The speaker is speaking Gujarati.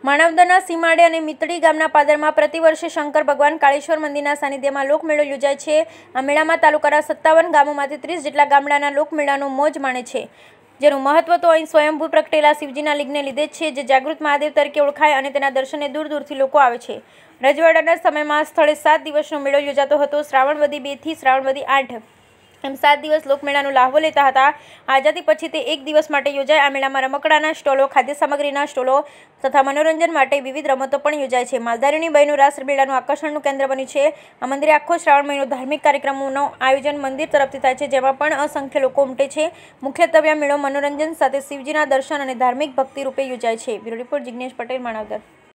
માનવદરના સીમાડે અને મિતળી ગામના પાદરમાં પ્રતિવર્ષે શંકર ભગવાન કાળેશ્વર મંદિરના સાનિધ્યમાં લોકમેળો યોજાય છે. આ મેળામાં તાલુકાના સત્તાવન ગામોમાંથી ત્રીસ જેટલા ગામડાના લોકમેળાનો મોજ માણે છે. જેનું મહત્વ તો અહીં સ્વયંભૂ પ્રગટેલા શિવજીના લિંગને લીધે છે, જે જાગૃત મહાદેવ તરીકે ઓળખાય અને તેના દર્શને દૂર દૂરથી લોકો આવે છે. રજવાડાના સમયમાં સ્થળે સાત દિવસનો મેળો યોજાતો હતો. શ્રાવણવદી બેથી શ્રાવણવદી આઠ. એમ સાત દિવસ લોકમેળાનો લાહવો લેતા હતા. આઝાદી પછી તે એક દિવસ માટે યોજાય આ મેળામાં રમકડાના સ્ટોલો, ખાદ્ય સામગ્રીના સ્ટોલો તથા મનોરંજન માટે વિવિધ રમતો પણ યોજાય છે. માલધારીની બહેનું રાસ મેળાનું આકર્ષણનું કેન્દ્ર બન્યું છે. આ મંદિરે આખો શ્રાવણ મહિનો ધાર્મિક કાર્યક્રમોનું આયોજન મંદિર તરફથી થાય છે, જેમાં પણ અસંખ્ય લોકો ઉમટે છે. મુખ્યત્વે આ મેળો મનોરંજન સાથે શિવજીના દર્શન અને ધાર્મિક ભક્તિ રૂપે યોજાય છે. Bureau report Jignesh Patel, Manavadar.